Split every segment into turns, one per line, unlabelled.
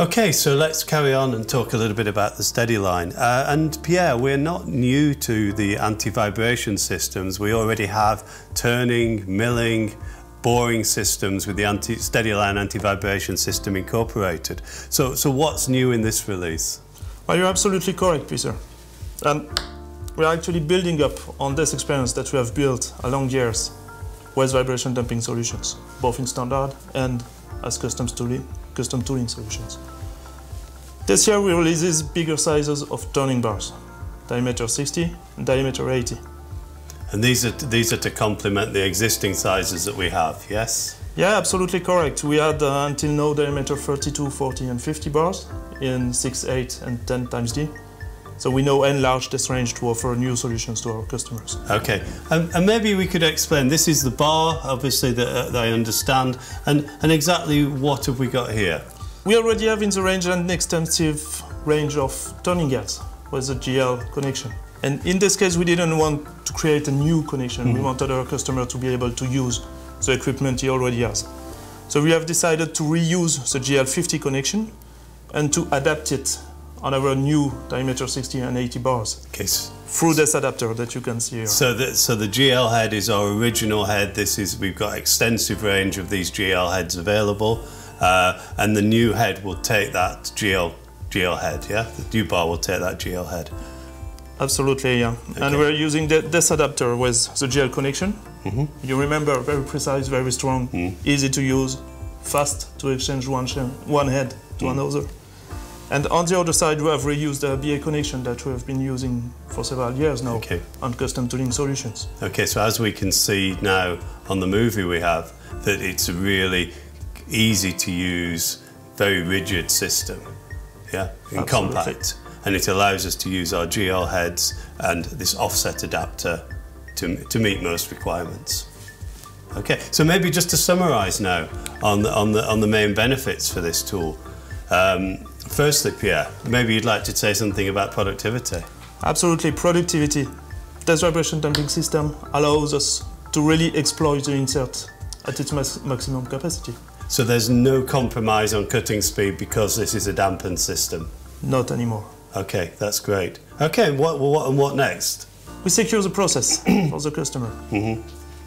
Okay, so let's carry on and talk a little bit about the SteadyLine. Uh, and Pierre, we're not new to the anti-vibration systems. We already have turning, milling, boring systems with the anti steady line anti-vibration system incorporated. So, so what's new in this release?
Well, you're absolutely correct, Peter. And we're actually building up on this experience that we have built along years with vibration damping solutions, both in standard and as custom tooling, custom tooling solutions. This year we releases bigger sizes of turning bars, diameter 60 and diameter 80.
And these are, these are to complement the existing sizes that we have, yes?
Yeah, absolutely correct. We had uh, until now diameter 32, 40 and 50 bars in 6, 8 and 10 times D. So we now enlarge this range to offer new solutions to our customers.
Okay, um, and maybe we could explain, this is the bar, obviously, that, uh, that I understand, and, and exactly what have we got here?
We already have in the range an extensive range of turning gears with a GL connection. And in this case, we didn't want to create a new connection. Mm -hmm. We wanted our customer to be able to use the equipment he already has. So we have decided to reuse the GL50 connection and to adapt it on our new diameter 60 and 80 bars.
Okay.
Through this adapter that you can see here.
So the, so the GL head is our original head. This is, we've got extensive range of these GL heads available. Uh, and the new head will take that GL, GL head, yeah? The new bar will take that GL head.
Absolutely, yeah. Okay. And we're using the, this adapter with the GL connection. Mm -hmm. You remember, very precise, very strong, mm. easy to use, fast to exchange one, one head to mm. another. And on the other side, we have reused the BA connection that we have been using for several years now okay. on custom tooling solutions.
Okay, so as we can see now on the movie we have, that it's a really easy to use, very rigid system, yeah, and Absolutely. compact and it allows us to use our GL heads and this offset adapter to, to meet most requirements. Okay, so maybe just to summarise now on the, on, the, on the main benefits for this tool. Um, firstly, Pierre, maybe you'd like to say something about productivity.
Absolutely, productivity. This vibration damping system allows us to really exploit the insert at its maximum capacity.
So there's no compromise on cutting speed because this is a dampened system?
Not anymore.
Okay, that's great. Okay, what, what, and what next?
We secure the process for the customer. Mm -hmm.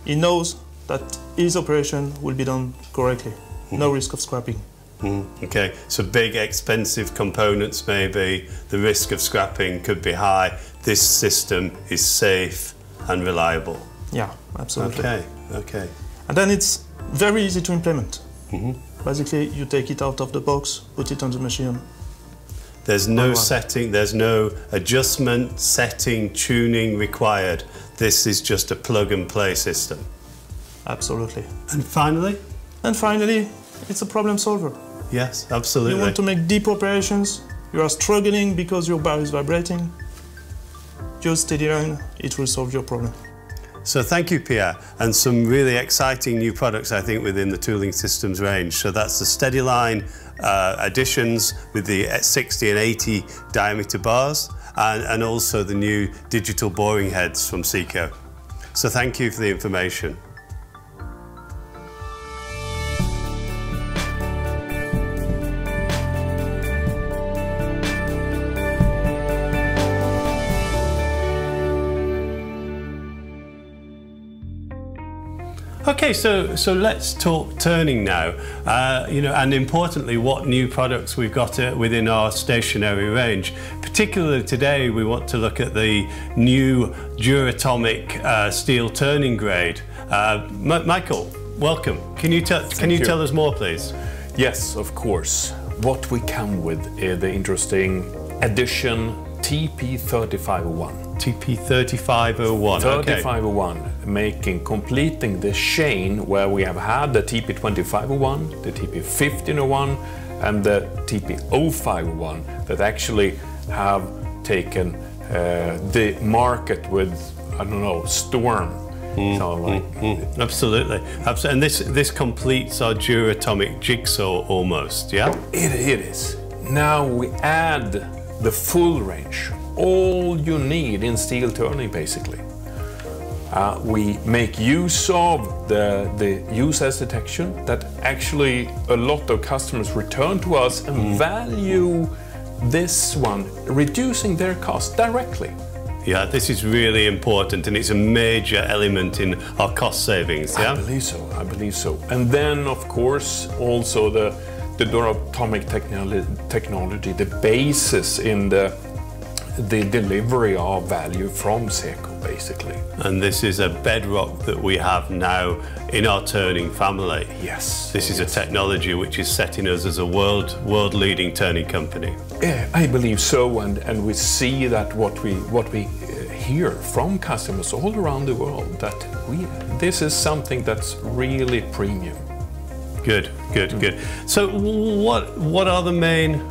He knows that his operation will be done correctly. Mm -hmm. No risk of scrapping.
Mm -hmm. Okay, so big expensive components maybe, the risk of scrapping could be high. This system is safe and reliable.
Yeah, absolutely.
Okay, okay.
And then it's very easy to implement. Mm-hmm. Basically, you take it out of the box, put it on the machine,
there's no setting, there's no adjustment, setting, tuning required. This is just a plug and play system.
Absolutely.
And finally?
And finally, it's a problem solver.
Yes, absolutely.
You want to make deep operations, you are struggling because your bar is vibrating, just SteadyLine, it will solve your problem.
So thank you, Pierre, and some really exciting new products, I think, within the tooling systems range. So that's the SteadyLine uh, additions with the 60 and 80 diameter bars, and, and also the new digital boring heads from Seco. So thank you for the information. Okay, so so let's talk turning now. Uh, you know, and importantly, what new products we've got uh, within our stationary range. Particularly today, we want to look at the new Duratomic uh, steel turning grade. Uh, Michael, welcome. Can you tell can you, you tell us more, please?
Yes, of course. What we come with is the interesting addition TP3501.
TP3501.
3501, okay. making, completing the chain where we have had the TP2501, the TP1501, and the TP0501 that actually have taken uh, the market with, I don't know, storm. Mm, so like,
mm, mm. Absolutely. Absolutely. And this, this completes our Duratomic jigsaw almost, yeah?
It, it is. Now we add the full range all you need in steel turning basically. Uh, we make use of the, the use edge detection that actually a lot of customers return to us and
Mm.
value this one, reducing their cost directly.
Yeah, this is really important and it's a major element in our cost savings. yeah?
I believe so. I believe so. And then, of course, also the the Duratomic technology, technology, the basis in the the delivery of value from Seco, basically.
And this is a bedrock that we have now in our turning family.
Yes.
This is a technology which is setting us as a world world leading turning company.
Yeah, I believe so, and, and we see that what we what we uh, hear from customers all around the world that we this is something that's really premium.
Good, good, good. So what what are the main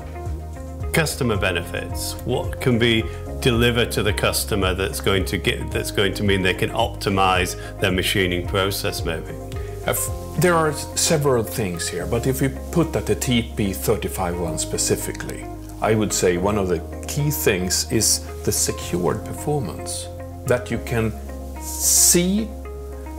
customer benefits? What can be delivered to the customer that's going to get that's going to mean they can optimize their machining process maybe?
Uh, there are several things here, but if we put that the TP351 specifically, I would say one of the key things is the secured performance. That you can see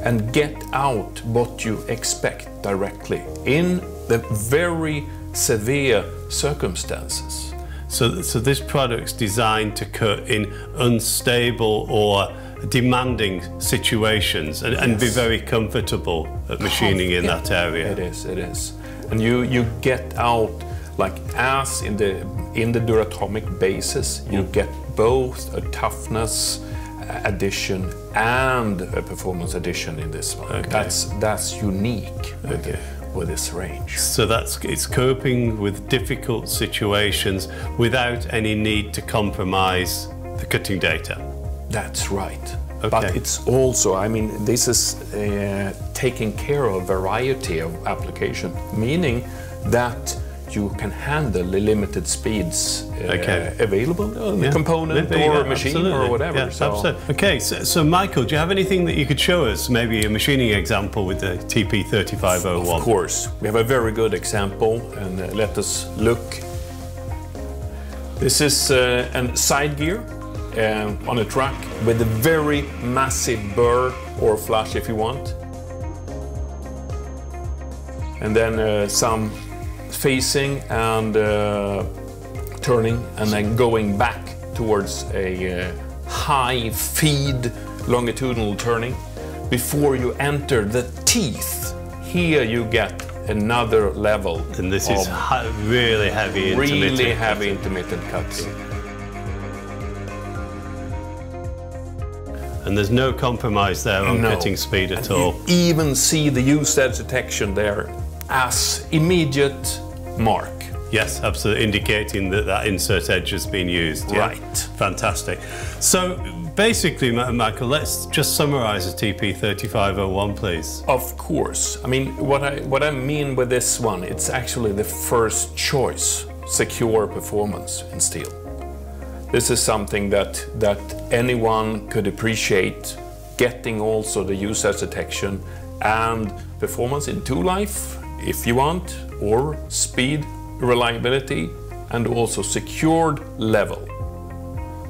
and get out what you expect directly in the very severe circumstances.
So, so this product's designed to cut in unstable or demanding situations and, and be very comfortable at machining in that area.
It is, it is. And you, you get out like as in the in the Duratomic basis, you get both a toughness uh, addition and a performance addition in this one.
Okay.
That's that's unique
Okay.
With this range.
So that's it's coping with difficult situations without any need to compromise the cutting data.
That's right.
Okay.
But it's also, I mean, this is uh, taking care of a variety of application, meaning that you can handle the limited speeds uh,
Okay.
available on the
Yeah,
component
maybe,
or machine
absolutely.
or whatever.
Yeah,
so,
absolutely. Okay, so, so Michael, do you have anything that you could show us? Maybe a machining example with the TP3501.
of course, we have a very good example, and uh, let us look. This is uh, a side gear um, on a truck with a very massive burr or flush, if you want. and then uh, some facing and uh, turning and then going back towards a uh, high feed longitudinal turning before you enter the teeth here you get another level
And this is really heavy, intermittent.
really heavy intermittent cuts
And there's no compromise there on
No.
cutting speed at
And
all.
You even see the use edge detection there as immediate mark.
Yes, absolutely, indicating that that insert edge has been used. yeah.
Right.
Fantastic. So basically, Michael, let's just summarize the TP3501, please.
Of course. I mean, what I what I mean with this one, it's actually the first choice, secure performance in steel. This is something that that anyone could appreciate. Getting also the use edge detection and performance in two life, if you want, or speed, reliability, and also secured level.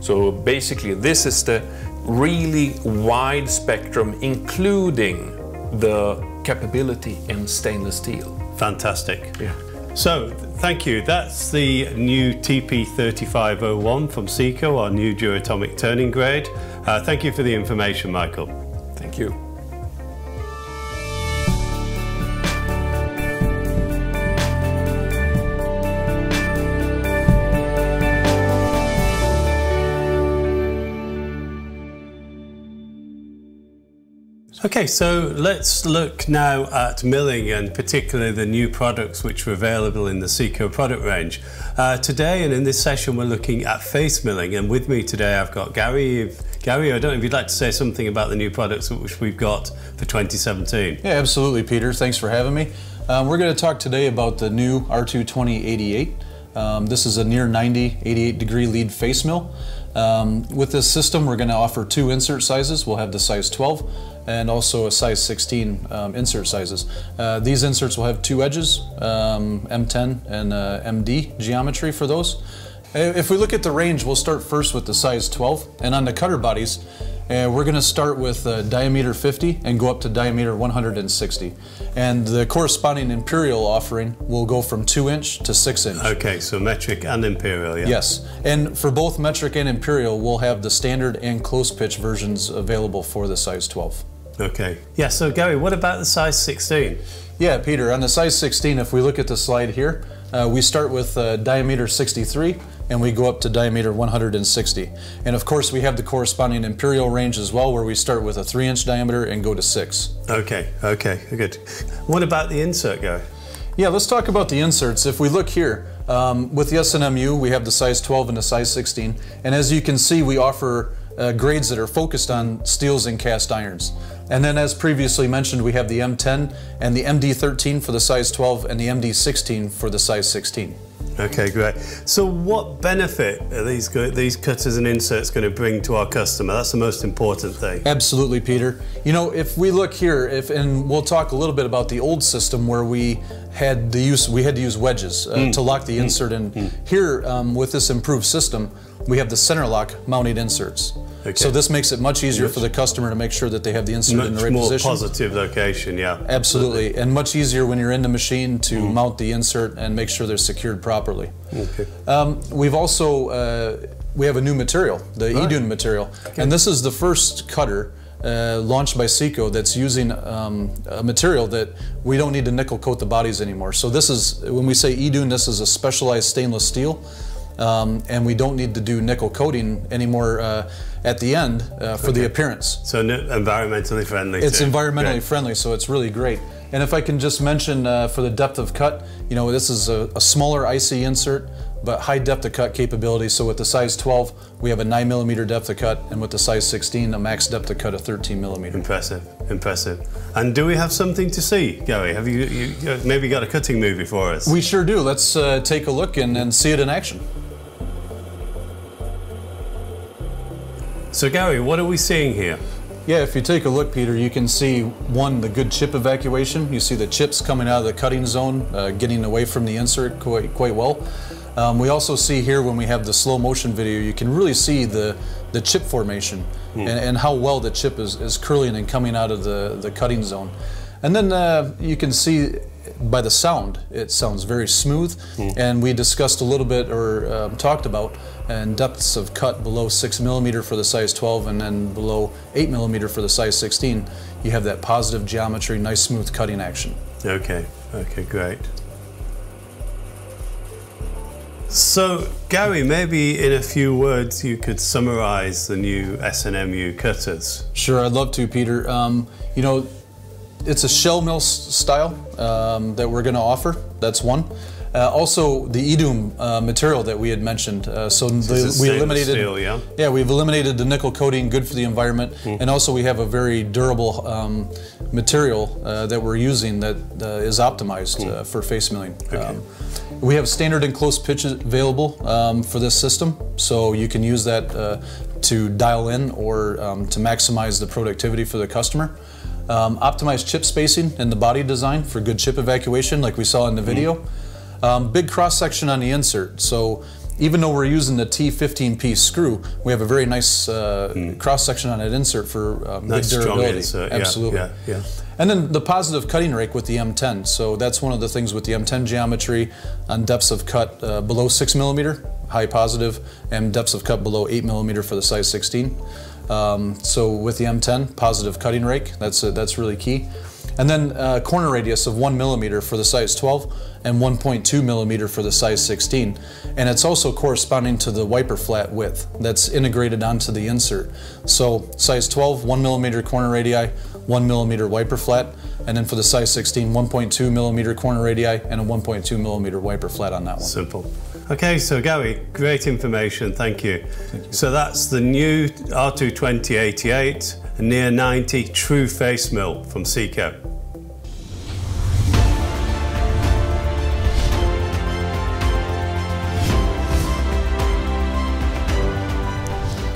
So basically, this is the really wide spectrum, including the capability in stainless steel.
Fantastic.
Yeah.
So, thank you. That's the new TP3501 from Seco, our new Duratomic turning grade. Uh, thank you for the information, Michael.
Thank you.
Okay, so let's look now at milling and particularly the new products which are available in the Seco product range. Uh, today and in this session we're looking at face milling and with me today I've got Gary. Gary, I don't know if you'd like to say something about the new products which we've got for 2017.
Yeah, absolutely, Peter. Thanks for having me. Um, we're going to talk today about the new R22088. Um, this is a near 90, 88 degree lead face mill. Um, with this system, we're going to offer two insert sizes. We'll have the size 12 and also a size 16 um, insert sizes. Uh, these inserts will have two edges, um, M10 and uh, MD geometry for those. If we look at the range, we'll start first with the size 12, and on the cutter bodies, And we're going to start with uh, diameter 50 and go up to diameter 160. And the corresponding imperial offering will go from 2 inch to 6 inch.
Okay, so metric and imperial, yeah.
Yes, and for both metric and imperial, we'll have the standard and close pitch versions available for the size 12.
Okay. Yeah, so Gary, what about the size 16?
Yeah, Peter, on the size 16, if we look at the slide here, uh, we start with uh, diameter 63 and we go up to diameter 160. And of course, we have the corresponding imperial range as well, where we start with a 3 inch diameter and go to 6.
Okay, okay, good. What about the insert, Gary?
Yeah, let's talk about the inserts. If we look here, um, with the SNMU, we have the size 12 and the size 16. And as you can see, we offer uh, grades that are focused on steels and cast irons. And then as previously mentioned, we have the M10 and the MD13 for the size 12 and the MD16 for the size 16.
Okay, great. So what benefit are these, these cutters and inserts going to bring to our customer? That's the most important thing.
Absolutely, Peter. You know, if we look here, if and we'll talk a little bit about the old system where we had the use, we had to use wedges uh, mm. to lock the insert in. Mm. Here, um, with this improved system, we have the center lock mounted inserts. Okay. So this makes it much easier much, for the customer to make sure that they have the insert in the right
more
position.
positive location, yeah.
Absolutely, and much easier when you're in the machine to mm. mount the insert and make sure they're secured properly. Okay. Um, we've also uh, we have a new material, the right. EDUN material, okay. and this is the first cutter. Uh, launched by SECO that's using um, a material that we don't need to nickel coat the bodies anymore. So this is, when we say EDUN, this is a specialized stainless steel um, and we don't need to do nickel coating anymore uh, at the end uh, for okay. the appearance.
So environmentally friendly.
It's too. environmentally great. friendly, so it's really great. And if I can just mention uh, for the depth of cut, you know, this is a, a, smaller IC insert, but high depth of cut capability. So with the size 12, we have a 9 millimeter depth of cut, and with the size 16, a max depth of cut of 13 millimeter.
Impressive, impressive. And do we have something to see, Gary? Have you, you maybe got a cutting movie for us?
We sure do. Let's uh, take a look and, and see it in action.
So Gary, what are we seeing here?
Yeah, if you take a look, Peter, you can see one, the good chip evacuation. You see the chips coming out of the cutting zone, uh, getting away from the insert quite, quite well. Um, we also see here when we have the slow motion video, you can really see the, the chip formation mm. and, and, how well the chip is, is curling and coming out of the, the cutting zone. And then uh, you can see by the sound, it sounds very smooth. Mm. And we discussed a little bit or um, talked about and depths of cut below 6 millimeter for the size 12 and then below 8 millimeter for the size 16, you have that positive geometry, nice smooth cutting action.
Okay, okay, great. So, Gary, maybe in a few words you could summarize the new SNMU cutters.
Sure, I'd love to, Peter. Um, you know, it's a shell mill style um, that we're going to offer. That's one. Uh, also, the EDUM uh, material that we had mentioned. Uh, so the, we eliminated,
steel, yeah?
yeah, we've eliminated the nickel coating, good for the environment, mm. and also we have a very durable um, material uh, that we're using that uh, is optimized mm. for face milling. Okay. Um, we have standard and close pitch available um, for this system, so you can use that to dial in or um, to maximize the productivity for the customer. Um, optimized chip spacing and the body design for good chip evacuation, like we saw in the mm. video. Um, big cross section on the insert. So even though we're using the T15 piece screw, we have a very nice uh, mm. cross section on that insert for um, nice good durability. Insert. Absolutely. Yeah, yeah, yeah. And then the positive cutting rake with the M10. So that's one of the things with the M10 geometry on depths of cut uh, below six millimeter, high positive, and depths of cut below eight millimeter for the size 16. Um, so with the M10, positive cutting rake, that's, uh, that's really key. And then uh, corner radius of one millimeter for the size 12 and 1.2 millimeter for the size 16. And it's also corresponding to the wiper flat width that's integrated onto the insert. So size 12, one millimeter corner radii, one millimeter wiper flat, and then for the size 16, 1.2 millimeter corner radii and a 1.2 millimeter wiper flat on that one.
Simple. Okay, so Gary, great information, thank you. Thank you. So that's the new R22088 near 90 true face mill from Seco.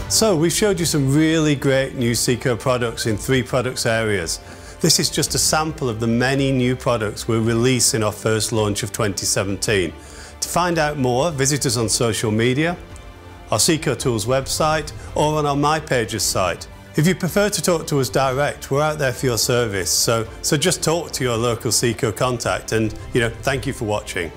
So we've showed you some really great new Seco products in three products areas. This is just a sample of the many new products we'll release in our first launch of 2017. To find out more, visit us on social media, our Seco Tools website or on our My Pages site. If you prefer to talk to us direct, we're out there for your service. So, so just talk to your local Seco contact and, you know, thank you for watching.